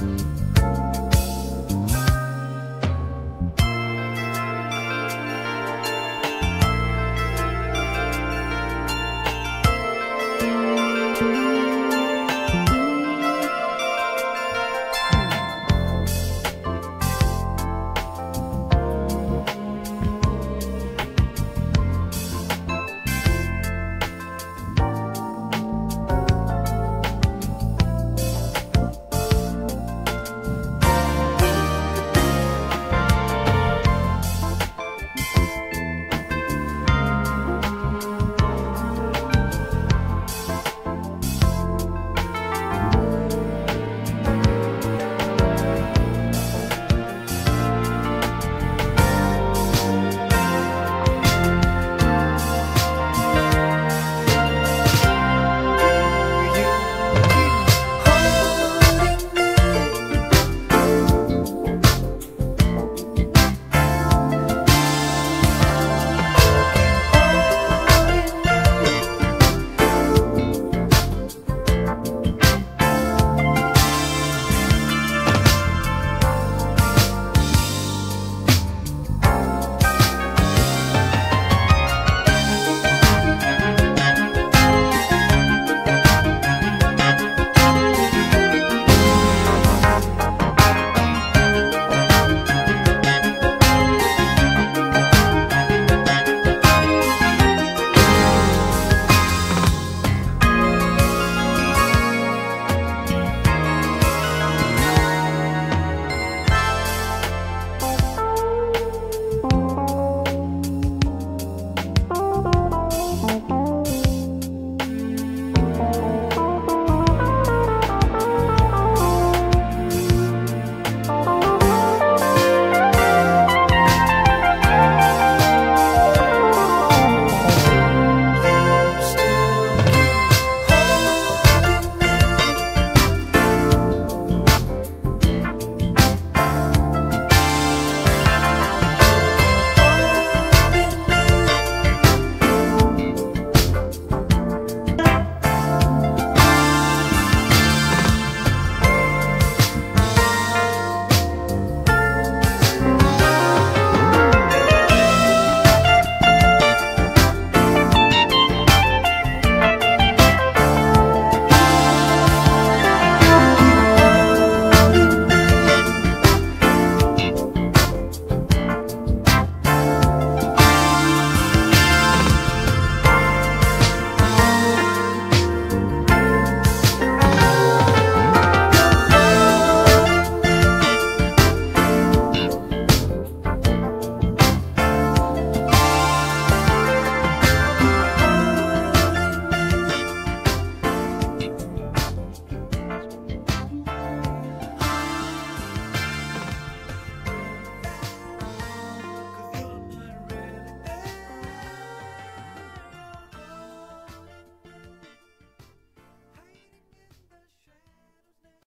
Bye.